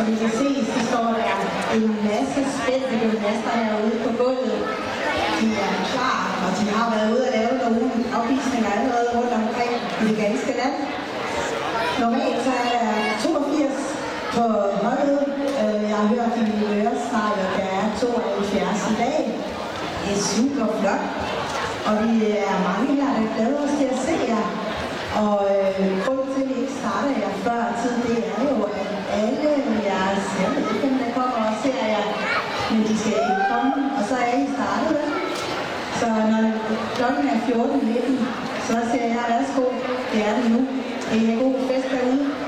som I kan se, så står der en masse spændte gymnaster herude på gulvet. De er klar, og de har været ude og lave nogle opvisninger allerede rundt omkring i det ganske land. Normalt så er der 82 på holdet. Øh, jeg har hørt i mine øresnegl, at der er 72 i dag. Det er super flot. Og vi er mange her, der glæder os til at se jer. Og øh, grunden til, at vi ikke starter jer før tid, det er jo, at alle jeres, jeg ved ikke, hvem der kommer og ser jer, men de skal ikke komme, og så er I startet. vel? Så når klokken er 14.19, så siger jeg, værsgo, det er det nu. Det er god fest derude.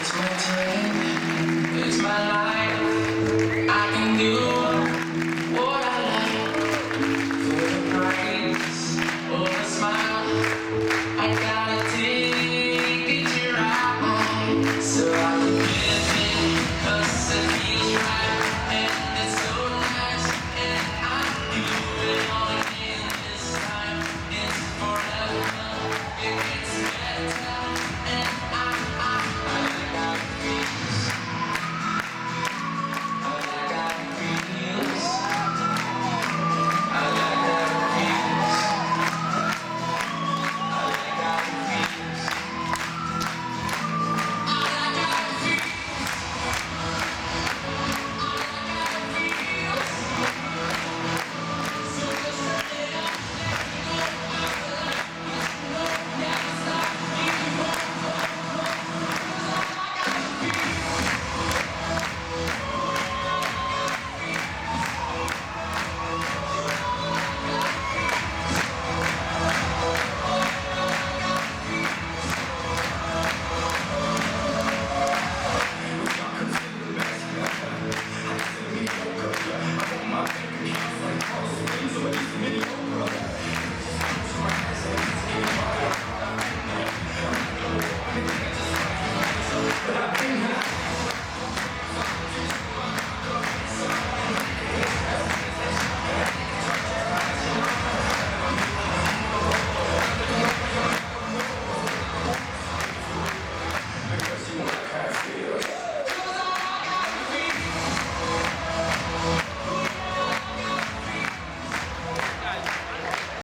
It's my dream, it's my life. I can do